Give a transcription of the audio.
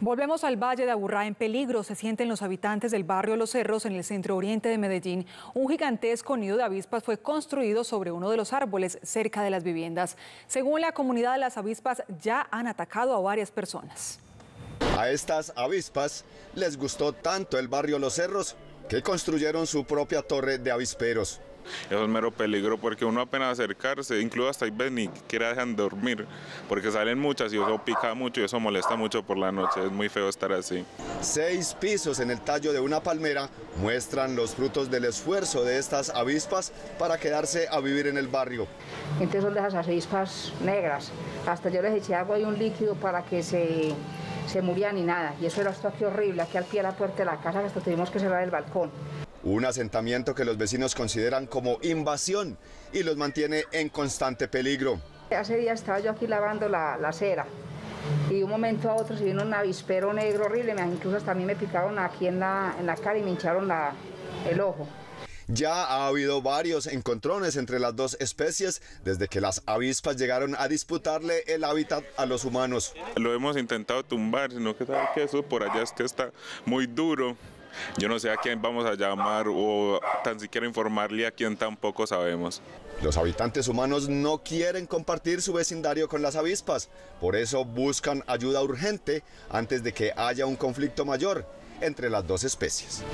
Volvemos al Valle de Aburrá. En peligro se sienten los habitantes del barrio Los Cerros en el centro oriente de Medellín. Un gigantesco nido de avispas fue construido sobre uno de los árboles cerca de las viviendas. Según la comunidad, las avispas ya han atacado a varias personas. A estas avispas les gustó tanto el barrio Los Cerros que construyeron su propia torre de avisperos. Eso es mero peligro porque uno apenas acercarse, incluso hasta ahí ven ni siquiera dejan dormir, porque salen muchas y eso pica mucho y eso molesta mucho por la noche, es muy feo estar así. Seis pisos en el tallo de una palmera muestran los frutos del esfuerzo de estas avispas para quedarse a vivir en el barrio. Entonces son de esas avispas negras, hasta yo les eché agua y un líquido para que se se morían y nada. Y eso era esto aquí horrible, aquí al pie de la puerta de la casa, que hasta tuvimos que cerrar el balcón. Un asentamiento que los vecinos consideran como invasión y los mantiene en constante peligro. Hace días estaba yo aquí lavando la, la cera y de un momento a otro se vino un avispero negro horrible, incluso hasta a mí me picaron aquí en la, en la cara y me hincharon la, el ojo. Ya ha habido varios encontrones entre las dos especies desde que las avispas llegaron a disputarle el hábitat a los humanos. Lo hemos intentado tumbar, sino que sabe que eso por allá es que está muy duro. Yo no sé a quién vamos a llamar o tan siquiera informarle a quién tampoco sabemos. Los habitantes humanos no quieren compartir su vecindario con las avispas, por eso buscan ayuda urgente antes de que haya un conflicto mayor entre las dos especies.